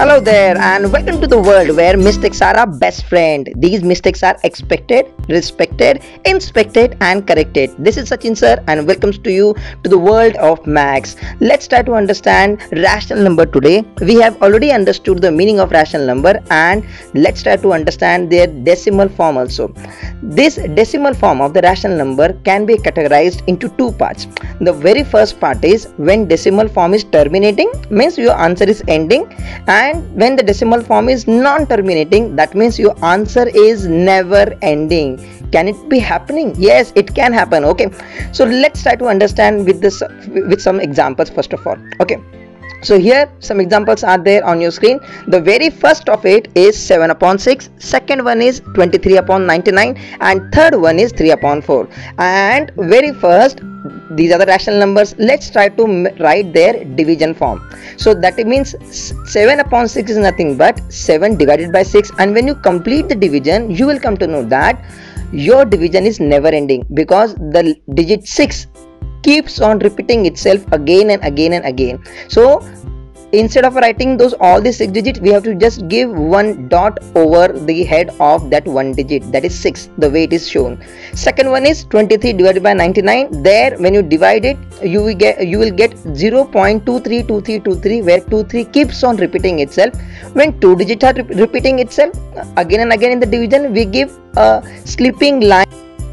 Hello there, and welcome to the world where mistakes are our best friend. These mistakes are expected, respected, inspected, and corrected. This is Sachin sir, and welcomes to you to the world of max. Let's try to understand rational number today. We have already understood the meaning of rational number, and let's try to understand their decimal form also. This decimal form of the rational number can be categorized into two parts. The very first part is when decimal form is terminating, means your answer is ending, and when the decimal form is non-terminating that means your answer is never ending. Can it be happening? Yes it can happen okay? So let's try to understand with this with some examples first of all okay? So here some examples are there on your screen. The very first of it is 7 upon 6 second one is 23 upon 99 and third one is 3 upon 4 and very first these are the rational numbers let's try to write their division form. So that means 7 upon 6 is nothing but 7 divided by 6 and when you complete the division you will come to know that your division is never ending because the digit 6 keeps on repeating itself again and again and again. So instead of writing those all the six digits we have to just give one dot over the head of that one digit. That is 6 the way it is shown. Second one is 23 divided by 99 there when you divide it you will get you will get 0.232323 where 23 keeps on repeating itself. When two digits are re repeating itself again and again in the division we give a slipping line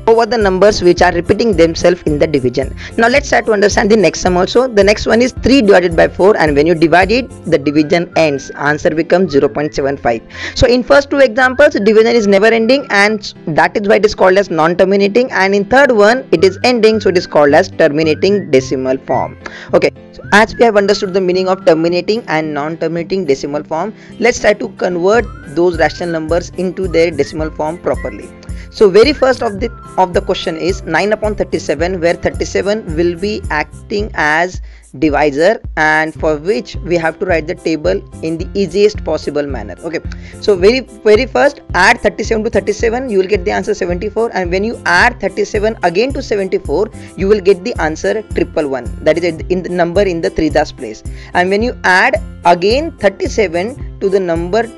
over the numbers which are repeating themselves in the division. Now let's try to understand the next sum also. The next one is 3 divided by 4 and when you divide it the division ends. Answer becomes 0.75. So in first two examples division is never ending and that is why it is called as non-terminating and in third one it is ending so it is called as terminating decimal form. Okay. So as we have understood the meaning of terminating and non-terminating decimal form, let's try to convert those rational numbers into their decimal form properly so very first of the of the question is 9 upon 37 where 37 will be acting as divisor and for which we have to write the table in the easiest possible manner. Okay. So very very first add 37 to 37 you will get the answer 74 and when you add 37 again to 74 you will get the answer triple one. That is in the number in the three das place. And when you add again 37 to the number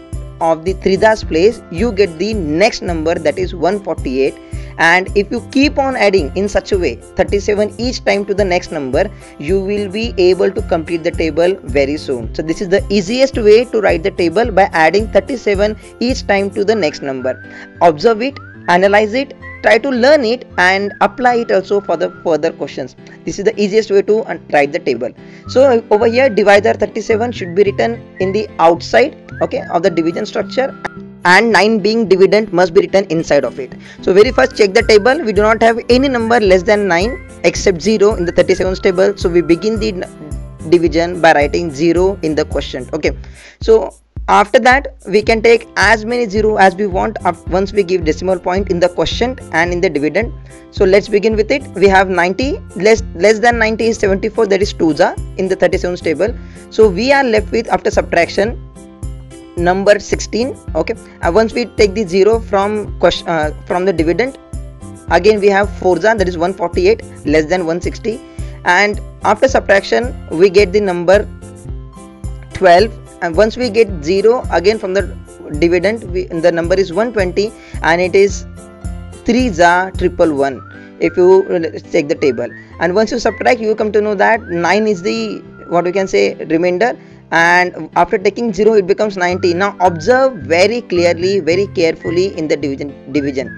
of the 3 das place you get the next number that is 148 and if you keep on adding in such a way 37 each time to the next number you will be able to complete the table very soon. So this is the easiest way to write the table by adding 37 each time to the next number. Observe it analyze it try to learn it and apply it also for the further questions. This is the easiest way to uh, write the table. So over here divisor 37 should be written in the outside okay of the division structure and 9 being dividend must be written inside of it. So very first check the table. We do not have any number less than 9 except 0 in the 37th table. So we begin the division by writing 0 in the question okay. So after that we can take as many 0 as we want once we give decimal point in the quotient and in the dividend. So let's begin with it. We have 90 less less than 90 is 74 that is 2 in the 37th table. So we are left with after subtraction number 16 okay? Once we take the 0 from uh, from the dividend again we have forza that is 148 less than 160 and after subtraction we get the number 12 and once we get 0 again from the dividend we, the number is 120 and it is 3 za triple one if you check the table. And once you subtract you come to know that 9 is the what we can say remainder. And after taking 0 it becomes 90 now observe very clearly very carefully in the division division.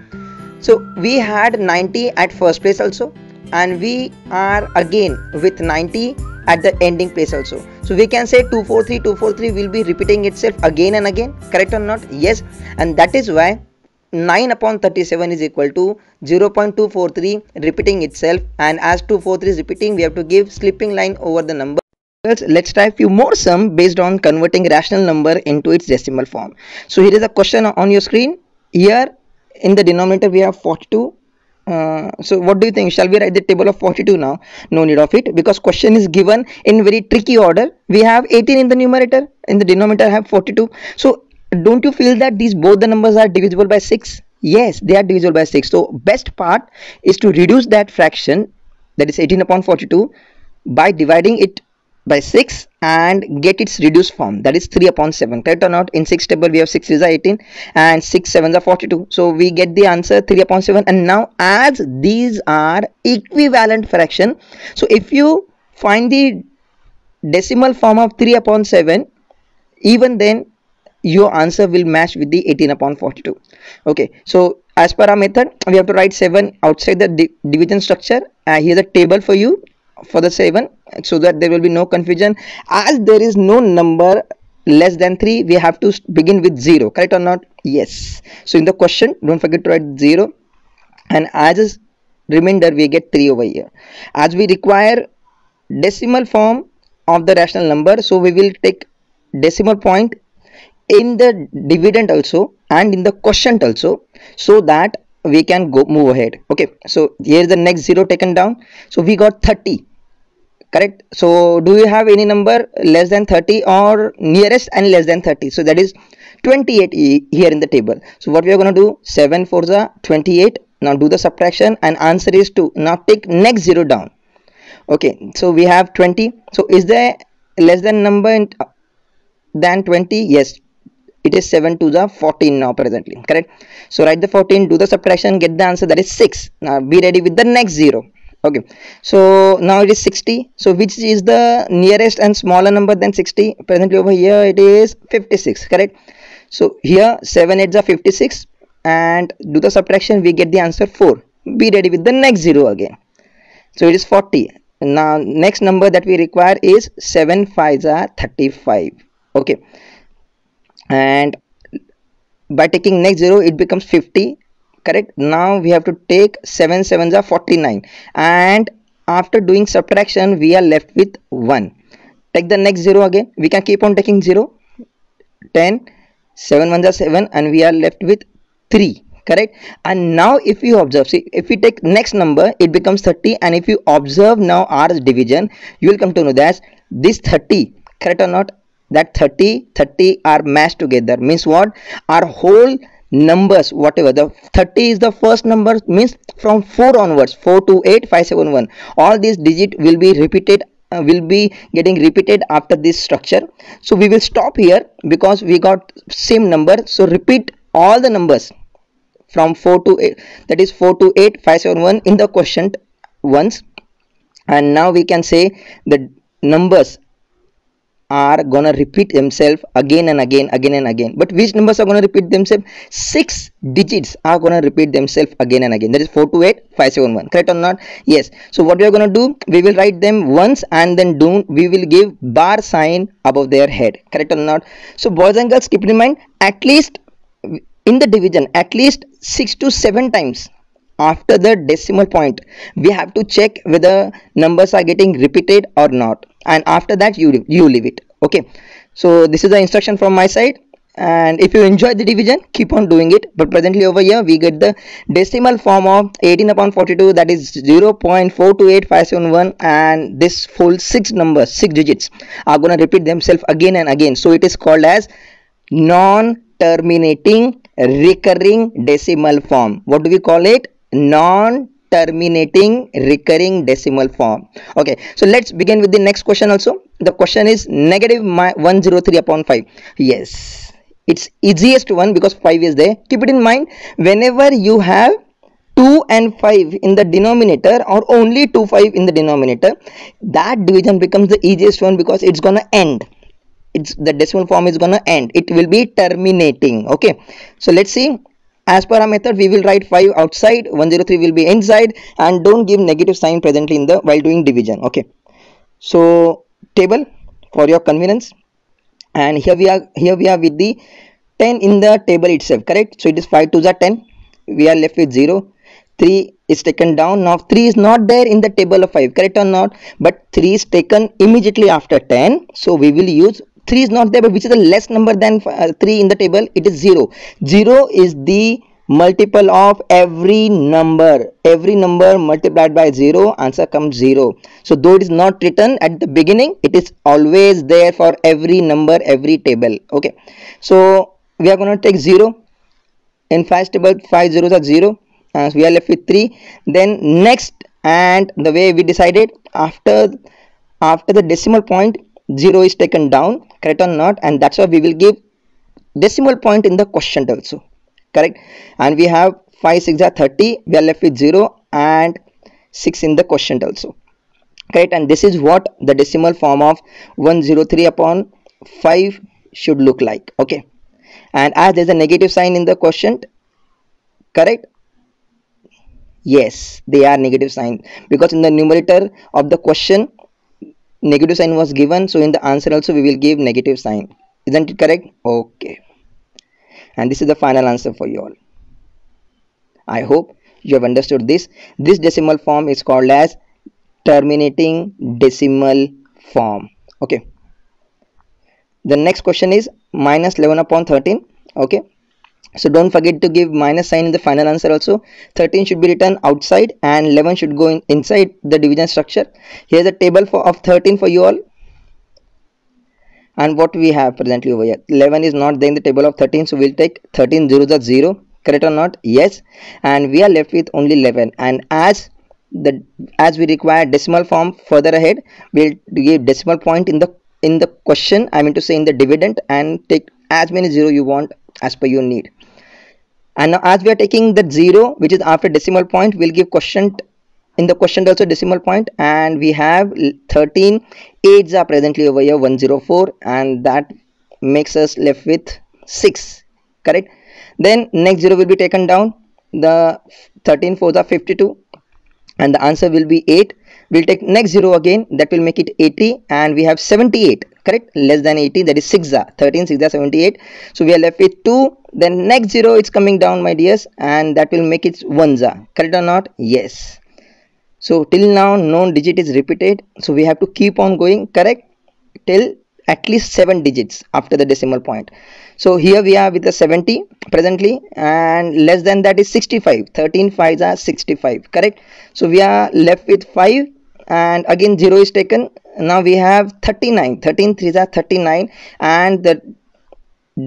So we had 90 at first place also. And we are again with 90 at the ending place also. So we can say 243 243 will be repeating itself again and again correct or not? Yes. And that is why 9 upon 37 is equal to 0.243 repeating itself. And as 243 is repeating we have to give slipping line over the number. Let's try a few more sum based on converting rational number into its decimal form. So here is a question on your screen. Here in the denominator we have 42 uh, so what do you think? Shall we write the table of 42 now? No need of it because question is given in very tricky order. We have 18 in the numerator in the denominator I have 42 so don't you feel that these both the numbers are divisible by 6 yes they are divisible by 6 so best part is to reduce that fraction that is 18 upon 42 by dividing it by 6 and get its reduced form. That is 3 upon 7 correct or not? In 6 table we have 6 is 18 and 6 7 are 42 so we get the answer 3 upon 7 and now as these are equivalent fraction so if you find the decimal form of 3 upon 7 even then your answer will match with the 18 upon 42 okay. So as per our method we have to write 7 outside the di division structure. Uh, here's a table for you for the 7 so that there will be no confusion. As there is no number less than 3 we have to begin with 0 correct or not? Yes. So in the question don't forget to write 0 and as a remainder we get 3 over here. As we require decimal form of the rational number so we will take decimal point in the dividend also and in the quotient also so that we can go move ahead. Okay. So here is the next zero taken down. So we got 30 correct? So do you have any number less than 30 or nearest and less than 30 so that is 28 here in the table. So what we are going to do? 7 for the 28 now do the subtraction and answer is 2 now take next zero down. Okay so we have 20 so is there less than number uh, than 20 yes. It is 7 to the 14 now presently. Correct? So write the 14 do the subtraction get the answer that is 6 now be ready with the next zero okay. So now it is 60 so which is the nearest and smaller number than 60 presently over here it is 56 correct? So here 7 8 are 56 and do the subtraction we get the answer 4 be ready with the next zero again. So it is 40 now next number that we require is 7 5 are 35 okay. And by taking next zero it becomes 50 correct? Now we have to take 7 sevens are 49 and after doing subtraction we are left with 1 take the next zero again. We can keep on taking 0 10 7 ones are 7 and we are left with 3 correct? And now if you observe see if we take next number it becomes 30 and if you observe now r division you will come to know that this 30 correct or not that 30 30 are mashed together. Means what? Our whole numbers whatever. The 30 is the first number means from 4 onwards 4 to 8 5 7 1 all these digit will be repeated uh, will be getting repeated after this structure. So we will stop here because we got same number. So repeat all the numbers from 4 to 8 that is 4 to 8 5 7 1 in the quotient once. And now we can say the numbers are gonna repeat themselves again and again again and again. But which numbers are gonna repeat themselves? Six digits are gonna repeat themselves again and again. That is 4 to 8 5 7 1 correct or not? Yes. So what we are gonna do? We will write them once and then do we will give bar sign above their head. Correct or not? So boys and girls keep in mind at least in the division at least 6 to 7 times after the decimal point. We have to check whether numbers are getting repeated or not. And after that you you leave it. Okay. So this is the instruction from my side. And if you enjoy the division keep on doing it. But presently over here we get the decimal form of 18 upon 42 that is 0 0.428571 and this full six numbers six digits are going to repeat themselves again and again. So it is called as non-terminating recurring decimal form. What do we call it non terminating recurring decimal form. Okay so let's begin with the next question also. The question is negative 103 upon 5 yes it's easiest one because 5 is there. Keep it in mind whenever you have 2 and 5 in the denominator or only 2 5 in the denominator that division becomes the easiest one because it's gonna end. It's the decimal form is gonna end. It will be terminating. Okay so let's see as per our method we will write 5 outside 103 will be inside and don't give negative sign presently in the while doing division okay? So table for your convenience. And here we are here we are with the 10 in the table itself correct? So it is 5 to the 10 we are left with 0 3 is taken down. Now 3 is not there in the table of 5 correct or not? But 3 is taken immediately after 10 so we will use 3 is not there but which is the less number than uh, 3 in the table? It is 0 0 is the multiple of every number. Every number multiplied by 0 answer comes 0 so though it is not written at the beginning it is always there for every number every table. Okay. So we are going to take 0 in first table 5 zeros are 0 uh, so we are left with 3 then next and the way we decided after after the decimal point 0 is taken down correct or not and that's why we will give decimal point in the quotient also correct? And we have 5 6 are 30 we are left with 0 and 6 in the quotient also correct? And this is what the decimal form of 103 upon 5 should look like okay? And as there's a negative sign in the quotient correct? Yes they are negative sign because in the numerator of the question negative sign was given so in the answer also we will give negative sign. Isn't it correct? Okay. And this is the final answer for you all. I hope you have understood this. This decimal form is called as terminating decimal form. Okay. The next question is minus 11 upon 13 okay so don't forget to give minus sign in the final answer also. 13 should be written outside and 11 should go in inside the division structure. Here's a table for of 13 for you all. And what we have presently over here? 11 is not there in the table of 13 so we'll take 13 zeros are 0 correct or not? Yes. And we are left with only 11 and as the as we require decimal form further ahead we'll give decimal point in the in the question i mean to say in the dividend and take as many zero you want as per your need and now as we are taking that zero which is after decimal point we'll give quotient in the question also decimal point. And we have 13 eights are presently over here 104 and that makes us left with 6 correct? Then next zero will be taken down. The 13 fours are 52 and the answer will be 8 we'll take next zero again. That will make it 80 and we have 78 correct? Less than 18 that is 6 are 13 6 are 78 so we are left with 2 then next zero it's coming down my dears and that will make it 1 za correct or not? Yes. So till now no digit is repeated. So we have to keep on going correct? Till at least 7 digits after the decimal point. So here we are with the 70 presently and less than that is 65 13 5s are 65 correct? So we are left with 5 and again 0 is taken now we have 39 13 3s are 39 and the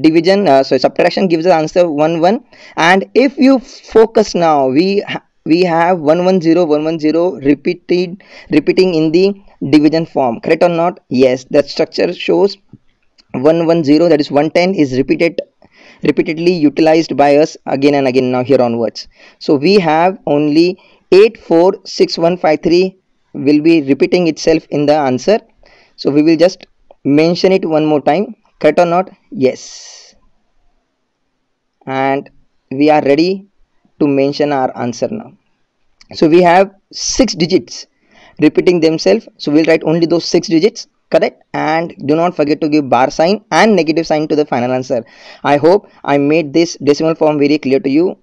division uh, so subtraction gives the answer 1 1 and if you focus now we we have 110 110 repeated repeating in the division form. Correct or not? Yes. The structure shows 110 that is 110 is repeated repeatedly utilized by us again and again now here onwards. So we have only 846153 will be repeating itself in the answer. So we will just mention it one more time. Correct or not? Yes. And we are ready to mention our answer now. So we have six digits repeating themselves. So we'll write only those six digits. Correct? And do not forget to give bar sign and negative sign to the final answer. I hope i made this decimal form very clear to you